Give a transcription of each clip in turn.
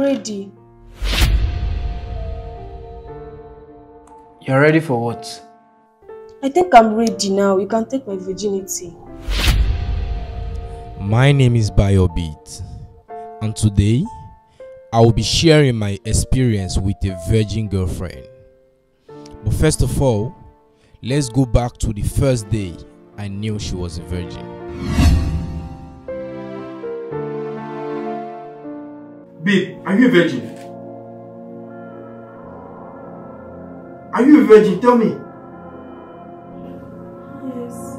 ready. You're ready for what? I think I'm ready now. You can take my virginity. My name is Bayo Beat, and today I will be sharing my experience with a virgin girlfriend. But first of all, let's go back to the first day I knew she was a virgin. Babe, are you a virgin? Are you a virgin? Tell me. Yes.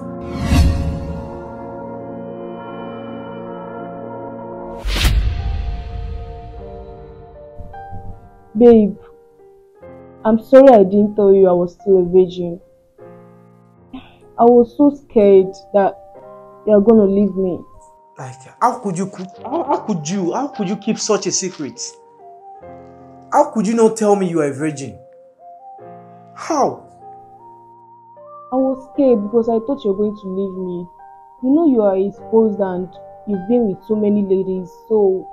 Babe, I'm sorry I didn't tell you I was still a virgin. I was so scared that you're gonna leave me. Like, how could you how, how could you how could you keep such a secret? How could you not tell me you are a virgin? How? I was scared because I thought you were going to leave me. You know you are exposed and you've been with so many ladies, so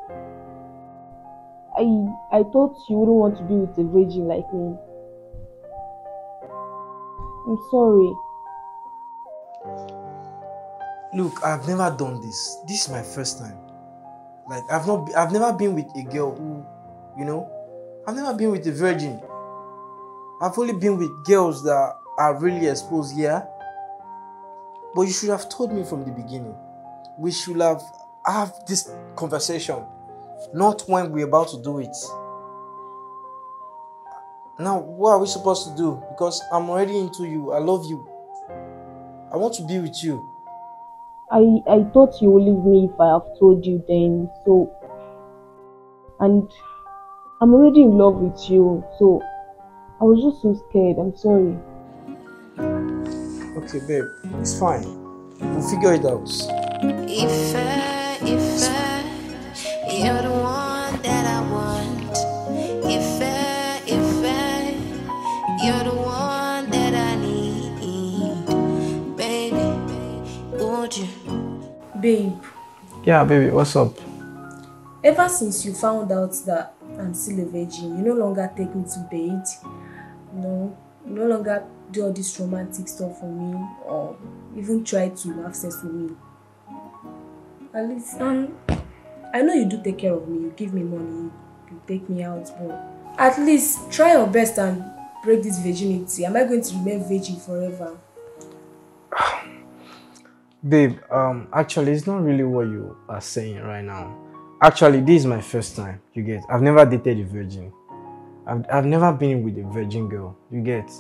I I thought you wouldn't want to be with a virgin like me. I'm sorry. Look, I've never done this. This is my first time. Like I've not I've never been with a girl who, you know, I've never been with a virgin. I've only been with girls that are really exposed, yeah. But you should have told me from the beginning. We should have have this conversation, not when we're about to do it. Now, what are we supposed to do? Because I'm already into you. I love you. I want to be with you. I I thought you would leave me if I have told you then. So and I'm already in love with you. So I was just so scared. I'm sorry. Okay, babe, it's fine. We'll figure it out. If I, Yeah, baby, what's up? ever since you found out that I'm still a virgin, you no longer take me to bed. No, you no longer do all this romantic stuff for me or even try to have sex with me. At least, um, I know you do take care of me. You give me money, you take me out, but at least try your best and break this virginity. Am I going to remain virgin forever? Babe, um, actually, it's not really what you are saying right now. Actually, this is my first time. You get? I've never dated a virgin. I've, I've never been with a virgin girl. You get?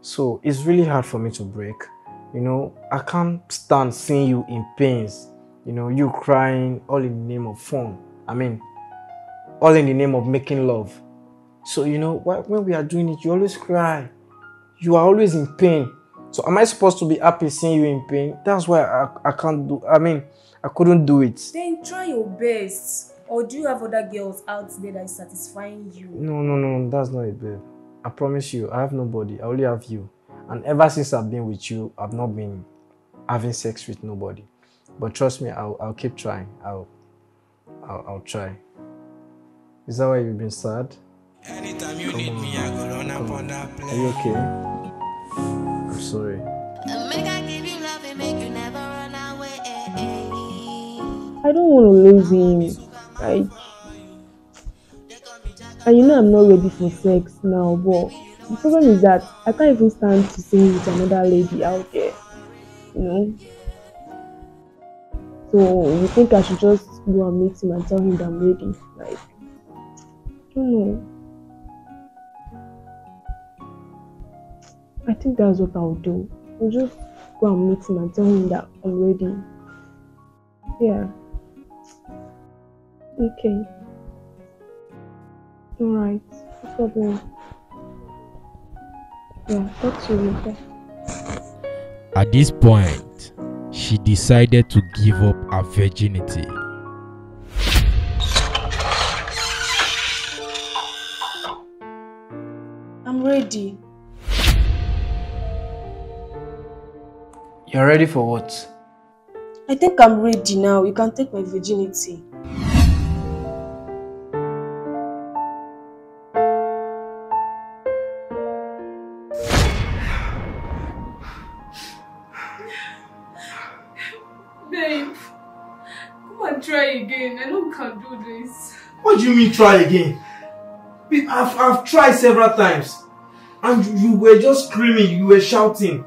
So it's really hard for me to break. You know, I can't stand seeing you in pains. You know, you crying all in the name of fun. I mean, all in the name of making love. So you know, when we are doing it, you always cry. You are always in pain. So am I supposed to be happy seeing you in pain? That's why I, I can't do. I mean, I couldn't do it. Then try your best. Or do you have other girls out there that is satisfying you? No, no, no, that's not it, babe. I promise you, I have nobody. I only have you. And ever since I've been with you, I've not been having sex with nobody. But trust me, I'll, I'll keep trying. I'll, I'll, I'll try. Is that why you've been sad? Anytime you need me, I go run up on that Are you okay? I'm sorry. I give you love and make you never run away. I don't want to lose him. I, and you know I'm not ready for sex now, but the problem is that I can't even stand to see him with another lady out there. You know? So you think I should just go and meet him and tell him that I'm ready? Like, I don't know. I think that's what I'll do. I'll just go and meet him and tell him that I'm ready. Yeah. Okay. Alright. No problem. Yeah, talk to you later. At this point, she decided to give up her virginity. I'm ready. You're ready for what? I think I'm ready now. You can take my virginity. Babe, come and try again. I know we can do this. What do you mean try again? I've, I've tried several times. And you were just screaming, you were shouting.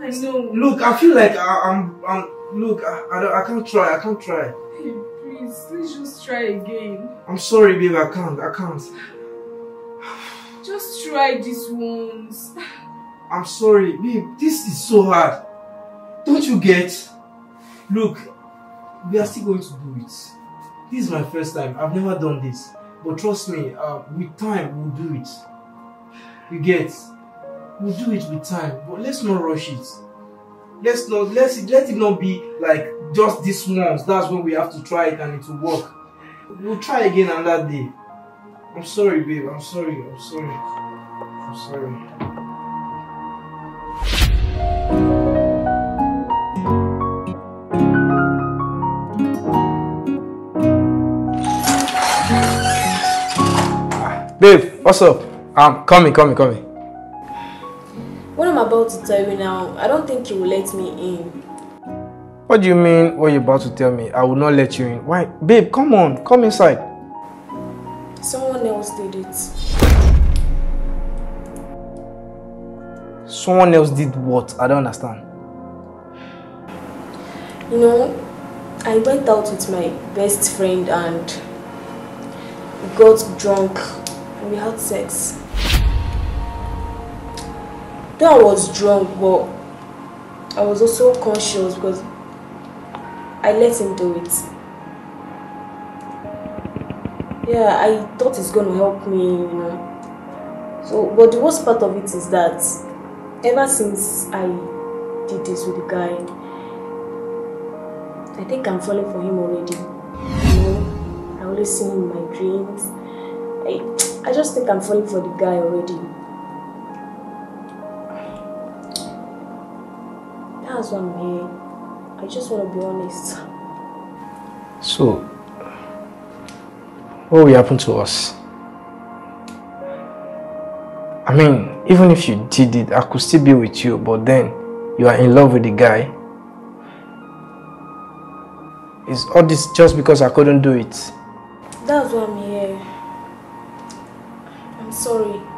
I know. Look, I feel like I, I'm, I'm, look, I, I, don't, I can't try, I can't try. Babe, please, let's just try again. I'm sorry, babe, I can't, I can't. Just try this once. I'm sorry, babe, this is so hard. Don't you get? Look, we are still going to do it. This is my first time. I've never done this. But trust me, uh, with time, we'll do it. You get? We'll do it with time. But let's not rush it. Let's not, let's, let it not be like just this once. That's when we have to try it and it will work. We'll try again another day. I'm sorry, babe. I'm sorry. I'm sorry. I'm sorry. Babe, what's up? I'm um, coming, coming, coming. What I'm about to tell you now, I don't think you will let me in. What do you mean what you're about to tell me? I will not let you in. Why? Babe, come on, come inside. Someone else did it. Someone else did what? I don't understand. You know, I went out with my best friend and got drunk and we had sex. Though I was drunk, but I was also conscious because I let him do it. Yeah, I thought it's gonna help me, you know. So, but the worst part of it is that ever since I did this with the guy, I think I'm falling for him already. You know, I always see him in my dreams. I, I just think I'm falling for the guy already. That's why I'm here. I just want to be honest. So, what will happen to us? I mean, even if you did it, I could still be with you, but then you are in love with the guy. Is all this just because I couldn't do it? That's why I'm here. I'm sorry.